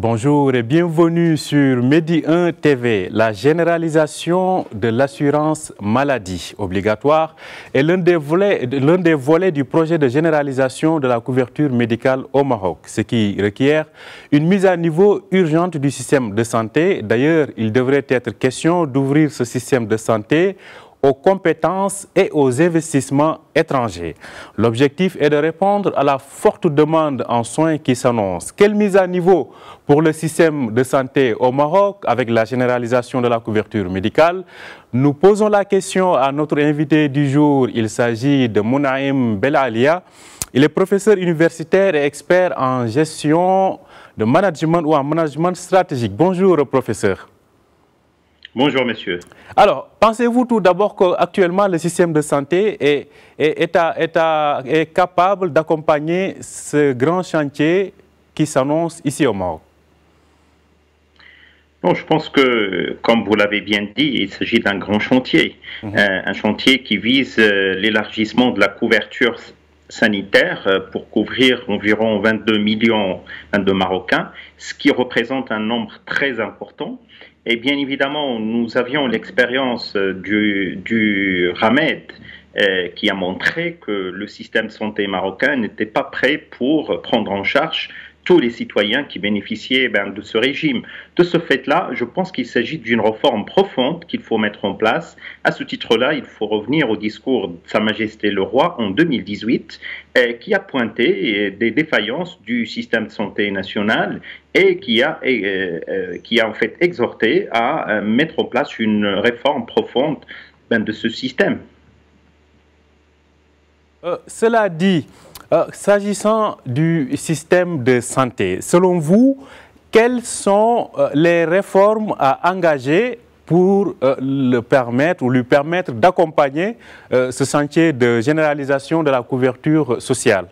Bonjour et bienvenue sur Medi 1 TV. La généralisation de l'assurance maladie obligatoire est l'un des, des volets du projet de généralisation de la couverture médicale au Maroc, ce qui requiert une mise à niveau urgente du système de santé. D'ailleurs, il devrait être question d'ouvrir ce système de santé aux compétences et aux investissements étrangers. L'objectif est de répondre à la forte demande en soins qui s'annonce. Quelle mise à niveau pour le système de santé au Maroc avec la généralisation de la couverture médicale? Nous posons la question à notre invité du jour. Il s'agit de Mounaïm Belalia. Il est professeur universitaire et expert en gestion de management ou en management stratégique. Bonjour, professeur. Bonjour, monsieur. Alors, pensez-vous tout d'abord qu'actuellement, le système de santé est, est, capable d'accompagner ce grand chantier qui s'annonce ici au Maroc? Bon, je pense que, comme vous l'avez bien dit, il s'agit d'un grand chantier. Mhm. Euh, un chantier qui vise euh, l'élargissement de la couverture sanitaire euh, pour couvrir environ 22 millions de Marocains, ce qui représente un nombre très important. Et bien évidemment, nous avions l'expérience euh, du, du RAMED euh, qui a montré que le système santé marocain n'était pas prêt pour prendre en charge tous les citoyens qui bénéficiaient ben, de ce régime. De ce fait-là, je pense qu'il s'agit d'une réforme profonde qu'il faut mettre en place. À ce titre-là, il faut revenir au discours de Sa Majesté le Roi en 2018, euh, qui a pointé euh, des défaillances du système de santé national et qui a, euh, qui a en fait exhorté à mettre en place une réforme profonde ben, de ce système. cela dit, euh, s'agissant du système de santé, selon vous, quelles sont euh, les réformes à engager pour euh, le permettre ou lui permettre d'accompagner ce chantier de généralisation de la couverture sociale?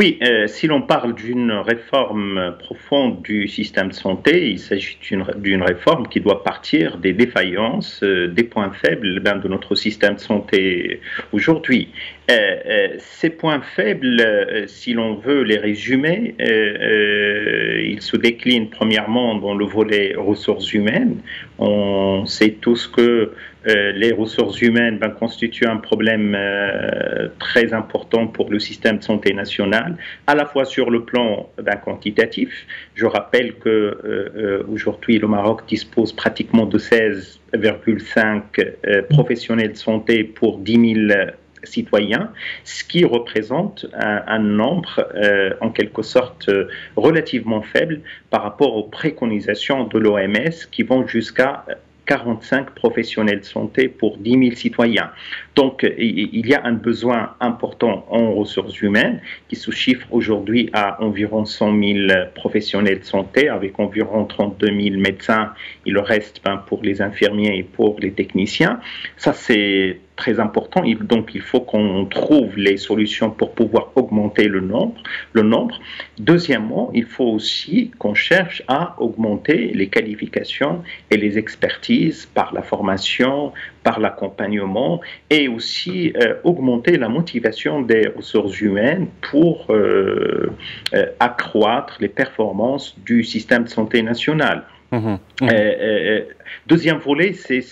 Oui, euh, si l'on parle d'une réforme profonde du système de santé, il s'agit d'une réforme qui doit partir des défaillances, euh, des points faibles de notre système de santé aujourd'hui. Euh, ces points faibles, si l'on veut les résumer, ils se déclinent premièrement dans le volet ressources humaines. On sait tous que euh, les ressources humaines constituent un problème euh, très important pour le système de santé national, à la fois sur le plan ben, quantitatif. Je rappelle que euh, aujourd'hui le Maroc dispose pratiquement de 16,5 professionnels de santé pour 10 000 citoyens, ce qui représente un nombre en quelque sorte relativement faible par rapport aux préconisations de l'OMS qui vont jusqu'à 45 professionnels de santé pour 10 000 citoyens. Donc, il y a un besoin important en ressources humaines qui se chiffre aujourd'hui à environ 100 000 professionnels de santé avec environ 32 000 médecins. Il reste ben, pour les infirmiers et pour les techniciens. Ça, c'est très important. donc, il faut qu'on trouve les solutions pour pouvoir augmenter le nombre. Le nombre. Deuxièmement, il faut aussi qu'on cherche à augmenter les qualifications et les expertises par la formation, par l'accompagnement et aussi euh, augmenter la motivation des ressources humaines pour euh, euh, accroître les performances du système de santé national. Mmh mmh deuxième volet, c'est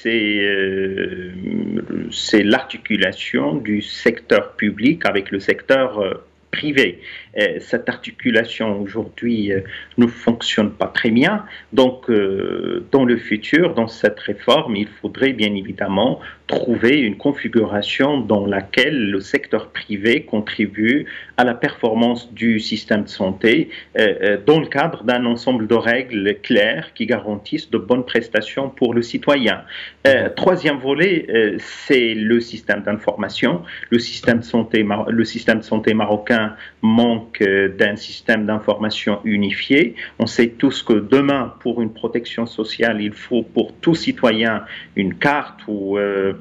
l'articulation du secteur public avec le secteur privé. Cette articulation aujourd'hui euh, ne fonctionne pas très bien. Donc, euh, dans le futur, dans cette réforme, il faudrait bien évidemment trouver une configuration dans laquelle le secteur privé contribue à la performance du système de santé euh, dans le cadre d'un ensemble de règles claires qui garantissent de bonnes prestations pour le citoyen. troisième volet, c'est le système d'information. Le le système de santé marocain manque euh, d'un système d'information unifié. On sait tous que demain, pour une protection sociale, il faut pour tout citoyen une carte ou euh,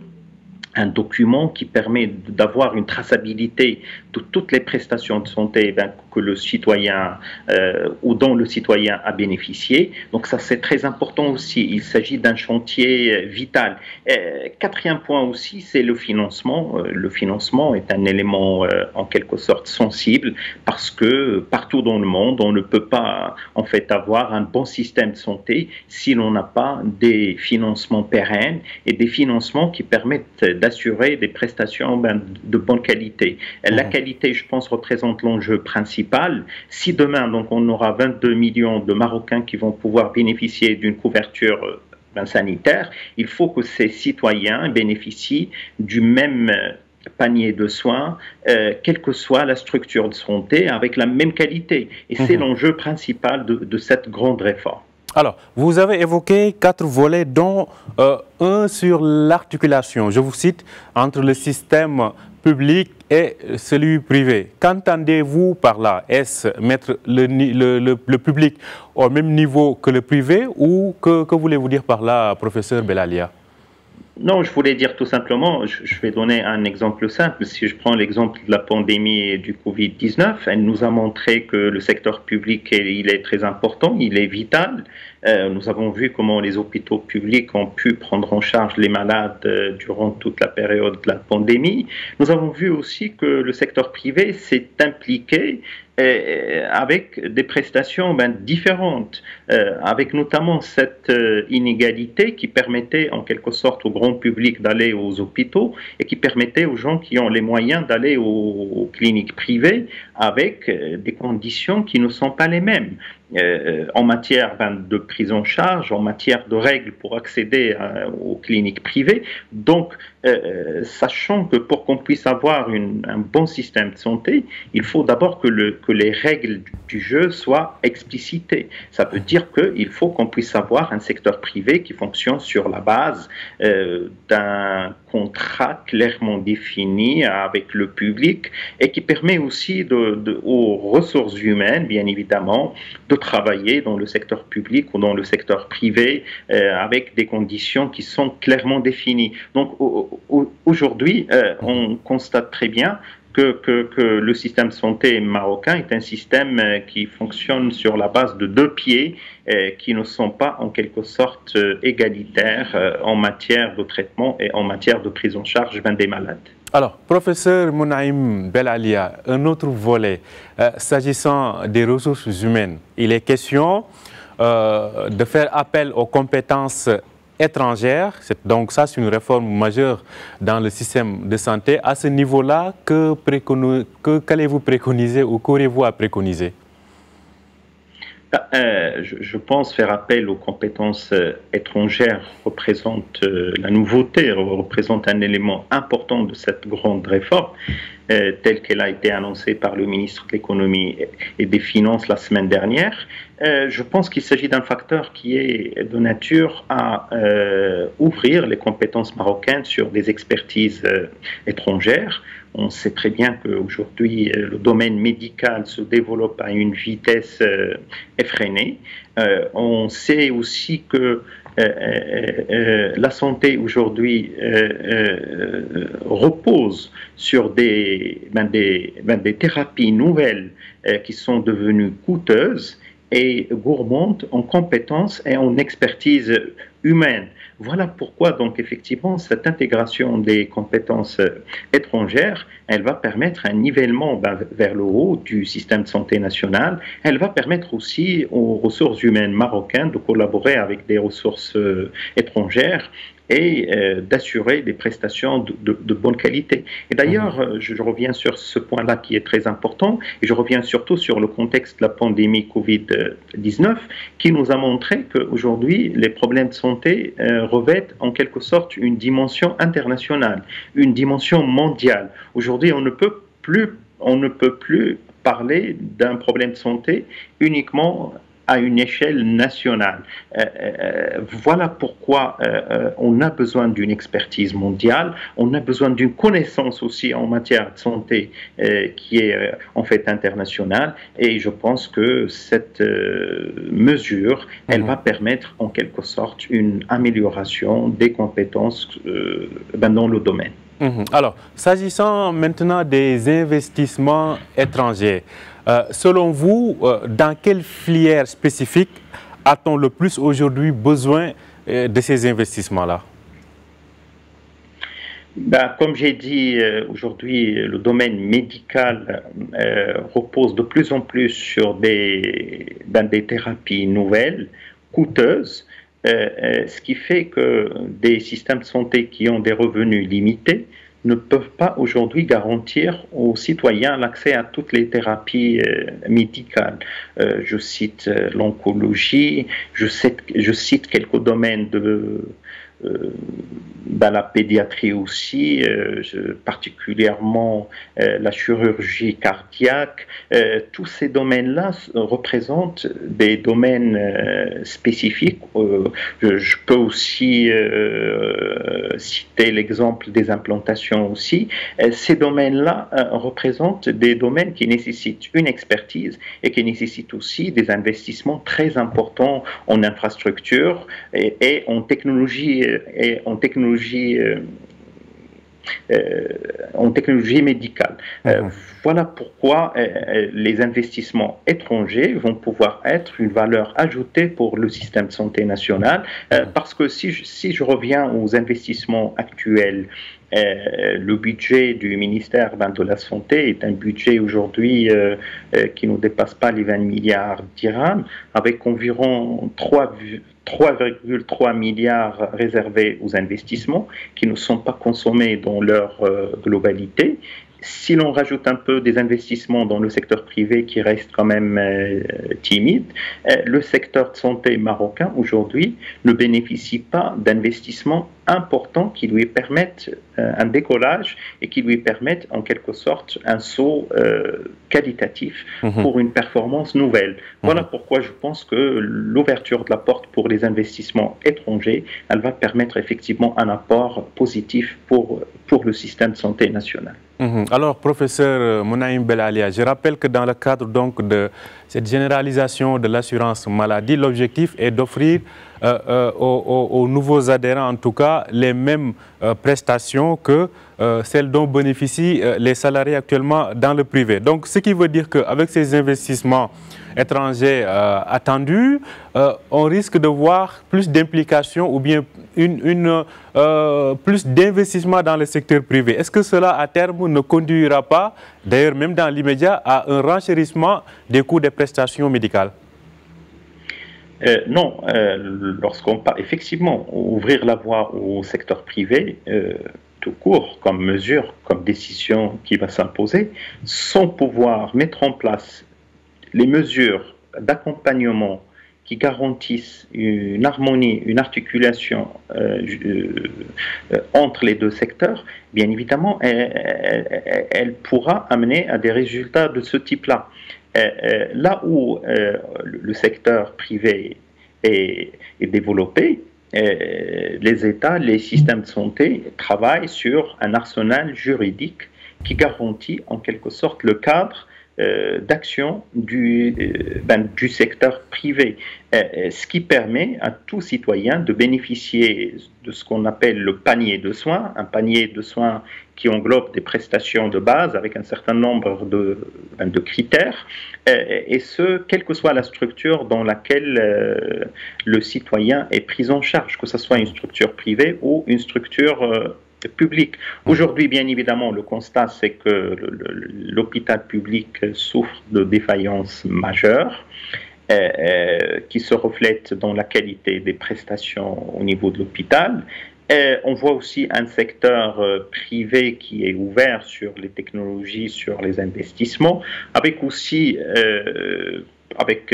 un document qui permet d'avoir une traçabilité de toutes les prestations de santé ben, que le citoyen euh, ou dont le citoyen a bénéficié. Donc ça c'est très important aussi. Il s'agit d'un chantier euh, vital. Euh, quatrième point aussi, c'est le financement. Le financement est un élément en quelque sorte sensible parce que partout dans le monde, on ne peut pas en fait avoir un bon système de santé si l'on n'a pas des financements pérennes et des financements qui permettent d'assurer des prestations ben, de bonne qualité. La qualité, je pense, représente l'enjeu principal. Si demain, donc, on aura 22 millions de Marocains qui vont pouvoir bénéficier d'une couverture ben, sanitaire, il faut que ces citoyens bénéficient du même panier de soins, euh, quelle que soit la structure de santé, avec la même qualité. Et c'est mhm. l'enjeu principal de cette grande réforme. Alors, vous avez évoqué quatre volets, dont euh, un sur l'articulation, je vous cite, entre le système public et celui privé. Qu'entendez-vous par là? Est-ce mettre le, public au même niveau que le privé ou que, que voulez-vous dire par là, professeur Belalia non, je voulais dire tout simplement, je vais donner un exemple simple. Si je prends l'exemple de la pandémie du Covid-19, elle nous a montré que le secteur public, il est très important, il est vital. Euh, nous avons vu comment les hôpitaux publics ont pu prendre en charge les malades euh, durant toute la période de la pandémie. Nous avons vu aussi que le secteur privé s'est impliqué euh, avec des prestations ben, différentes, avec notamment cette inégalité qui permettait en quelque sorte au grand public d'aller aux hôpitaux et qui permettait aux gens qui ont les moyens d'aller aux, cliniques privées avec des conditions qui ne sont pas les mêmes. en matière ben, de prise en charge, en matière de règles pour accéder aux cliniques privées. Donc, sachant que pour qu'on puisse avoir un bon système de santé, il faut d'abord que le, que les règles du jeu soient explicitées. Ça veut dire qu'il faut qu'on puisse avoir un secteur privé qui fonctionne sur la base euh, d'un contrat clairement défini avec le public et qui permet aussi de, aux ressources humaines, bien évidemment, de travailler dans le secteur public ou dans le secteur privé euh, avec des conditions qui sont clairement définies. Donc aujourd'hui, euh, on constate très bien que, le système de santé marocain est un système euh, qui fonctionne sur la base de deux pieds qui ne sont pas en quelque sorte égalitaires en matière de traitement et en matière de prise en charge des malades. Alors, professeur Mounaïm Belalia, un autre volet, s'agissant des ressources humaines, il est question de faire appel aux compétences étrangère. Donc ça, c'est une réforme majeure dans le système de santé. À ce niveau-là, qu'allez-vous préconiser ou qu'aurez-vous à préconiser? Euh, je, pense faire appel aux compétences euh, étrangères représente euh, la nouveauté, représente un élément important de cette grande réforme. Euh, telle qu'elle a été annoncée par le ministre de l'économie et des finances la semaine dernière, euh, je pense qu'il s'agit d'un facteur qui est de nature à euh, ouvrir les compétences marocaines sur des expertises étrangères. On sait très bien qu'aujourd'hui, le domaine médical se développe à une vitesse effrénée. on sait aussi que la santé aujourd'hui repose sur des, ben ben thérapies nouvelles qui sont devenues coûteuses et gourmandes en compétences et en expertise humaine. Voilà pourquoi, donc, effectivement, cette intégration des compétences euh, étrangères, elle va permettre un nivellement ben, vers le haut du système de santé national. Elle va permettre aussi aux ressources humaines marocaines de collaborer avec des ressources euh, étrangères et euh, d'assurer des prestations de, bonne qualité. Et d'ailleurs, mhm. euh, je, reviens sur ce point-là qui est très important, et je reviens surtout sur le contexte de la pandémie Covid-19, qui nous a montré qu'aujourd'hui, les problèmes de santé euh, revêtent en quelque sorte une dimension internationale, une dimension mondiale. Aujourd'hui, on ne peut plus, on ne peut plus parler d'un problème de santé uniquement à une échelle nationale. Euh, euh, voilà pourquoi euh, on a besoin d'une expertise mondiale, on a besoin d'une connaissance aussi en matière de santé qui est en fait internationale et je pense que cette mesure, elle mhm. va permettre en quelque sorte une amélioration des compétences ben, dans le domaine. Mhm. Alors, s'agissant maintenant des investissements étrangers, euh, selon vous, euh, dans quelle filière spécifique a-t-on le plus aujourd'hui besoin euh, de ces investissements-là? Ben, comme j'ai dit aujourd'hui, le domaine médical repose de plus en plus sur des, ben, des thérapies nouvelles, coûteuses, ce qui fait que des systèmes de santé qui ont des revenus limités ne peuvent pas aujourd'hui garantir aux citoyens l'accès à toutes les thérapies euh, médicales. Euh, je cite euh, l'oncologie, je cite quelques domaines de dans la pédiatrie aussi, euh, particulièrement euh, la chirurgie cardiaque. tous ces domaines-là représentent des domaines spécifiques. Je, peux aussi citer l'exemple des implantations aussi. ces domaines-là représentent des domaines qui nécessitent une expertise et qui nécessitent aussi des investissements très importants en infrastructure et en technologie et en technologie euh, euh, en technologie médicale. Euh, voilà pourquoi les investissements étrangers vont pouvoir être une valeur ajoutée pour le système de santé national, parce que si je, si je reviens aux investissements actuels, le budget du ministère de la Santé est un budget aujourd'hui qui ne dépasse pas les 20 milliards dirhams, avec environ 3, 3,3 milliards réservés aux investissements qui ne sont pas consommés dans leur euh, globalité. Si l'on rajoute un peu des investissements dans le secteur privé qui reste quand même euh, timide, euh, le secteur de santé marocain aujourd'hui ne bénéficie pas d'investissements importants qui lui permettent euh, un décollage et qui lui permettent en quelque sorte un saut qualitatif mhm. pour une performance nouvelle. Voilà mhm. pourquoi je pense que l'ouverture de la porte pour les investissements étrangers, elle va permettre effectivement un apport positif pour, pour le système de santé national. Mhm. Alors, professeur euh, Mounaïm Belalia, je rappelle que dans le cadre donc de cette généralisation de l'assurance maladie, l'objectif est d'offrir euh, euh, aux, nouveaux adhérents, en tout cas, les mêmes prestations que celles dont bénéficient les salariés actuellement dans le privé. Donc, ce qui veut dire qu'avec ces investissements étrangers euh, attendus, euh, on risque de voir plus d'implication ou bien une, euh, plus d'investissement dans le secteur privé. Est-ce que cela, à terme, ne conduira pas, d'ailleurs même dans l'immédiat, à un renchérissement des coûts des prestations médicales? Non, lorsqu'on parle effectivement ouvrir la voie au secteur privé, tout court, comme mesure, comme décision qui va s'imposer, sans pouvoir mettre en place les mesures d'accompagnement qui garantissent une harmonie, une articulation euh, euh, entre les deux secteurs, bien évidemment, elle, pourra amener à des résultats de ce type-là. Euh, là où le secteur privé est développé, les États, les systèmes de santé travaillent sur un arsenal juridique qui garantit en quelque sorte le cadre euh, d'action du, euh, ben, du secteur privé, euh, ce qui permet à tout citoyen de bénéficier de ce qu'on appelle le panier de soins, un panier de soins qui englobe des prestations de base avec un certain nombre de, ben, de critères, et ce, quelle que soit la structure dans laquelle le citoyen est pris en charge, que ce soit une structure privée ou une structure public. Aujourd'hui, bien évidemment, le constat, c'est que l'hôpital public souffre de défaillances majeures. Euh, euh, qui se reflètent dans la qualité des prestations au niveau de l'hôpital. Euh, on voit aussi un secteur privé qui est ouvert sur les technologies, sur les investissements, avec aussi avec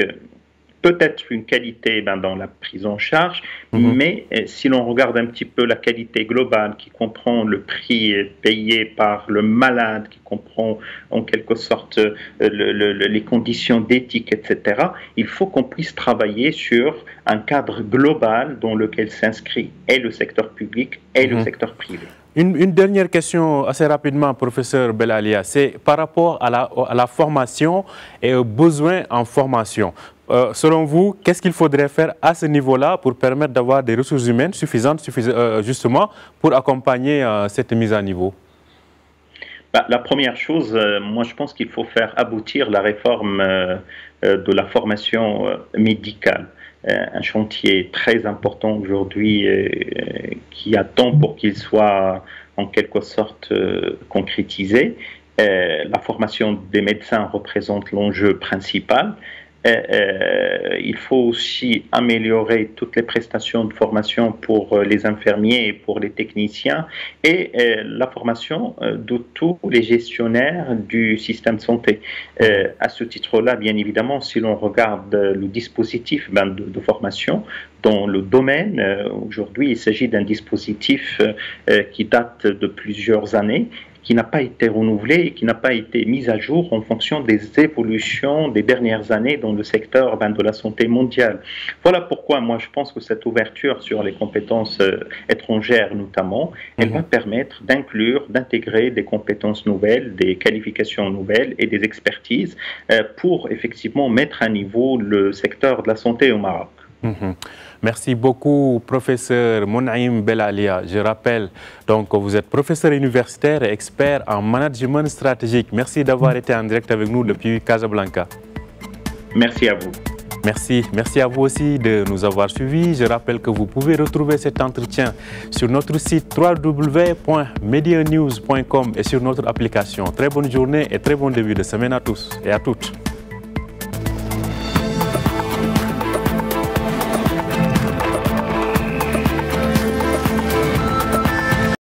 peut-être une qualité ben, dans la prise en charge, mhm. mais euh, si l'on regarde un petit peu la qualité globale qui comprend le prix payé par le malade, qui comprend en quelque sorte euh, les conditions d'éthique, etc., il faut qu'on puisse travailler sur un cadre global dans lequel s'inscrit et le secteur public et le mhm. secteur privé. Une, dernière question assez rapidement, professeur Belalia, c'est par rapport à la, formation et aux besoins en formation. Euh, selon vous, qu'est-ce qu'il faudrait faire à ce niveau-là pour permettre d'avoir des ressources humaines suffisantes, euh, justement, pour accompagner euh, cette mise à niveau? Bah, La première chose, moi je pense qu'il faut faire aboutir la réforme de la formation médicale. Un chantier très important aujourd'hui qui attend pour qu'il soit en quelque sorte euh, concrétisé. la formation des médecins représente l'enjeu principal. Euh, euh, il faut aussi améliorer toutes les prestations de formation pour euh, les infirmiers et pour les techniciens et la formation de tous les gestionnaires du système de santé. à ce titre-là, bien évidemment, si l'on regarde le dispositif ben, de, formation, dans le domaine, aujourd'hui, il s'agit d'un dispositif qui date de plusieurs années qui n'a pas été renouvelée et qui n'a pas été mise à jour en fonction des évolutions des dernières années dans le secteur ben, de la santé mondiale. Voilà pourquoi moi je pense que cette ouverture sur les compétences euh, étrangères notamment, elle mhm. va permettre d'inclure, d'intégrer des compétences nouvelles, des qualifications nouvelles et des expertises euh, pour effectivement mettre à niveau le secteur de la santé au Maroc. Mhm. Merci beaucoup, professeur Monaïm Belalia. Je rappelle donc que vous êtes professeur universitaire et expert en management stratégique. Merci d'avoir été en direct avec nous depuis Casablanca. Merci à vous. Merci. Merci à vous aussi de nous avoir suivis. Je rappelle que vous pouvez retrouver cet entretien sur notre site www.medianews.com et sur notre application. Très bonne journée et très bon début de semaine à tous et à toutes.